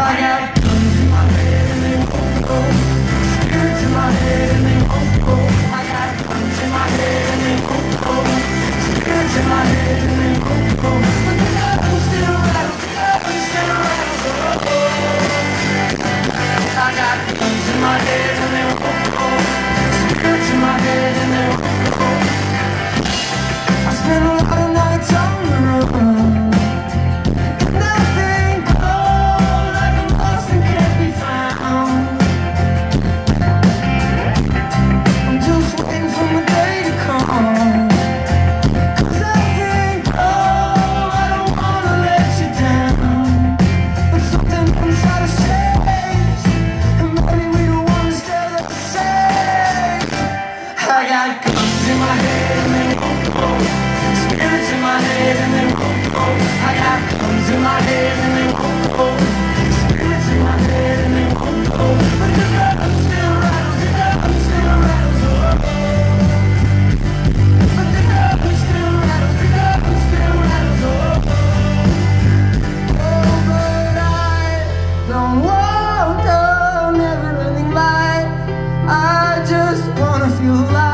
I got night in my head and then boom boom Spirits in my head and then boom boom I got guns in my head and then Spirits in my head and But the the oh. the Oh, oh but I don't want another ending light I just wanna feel alive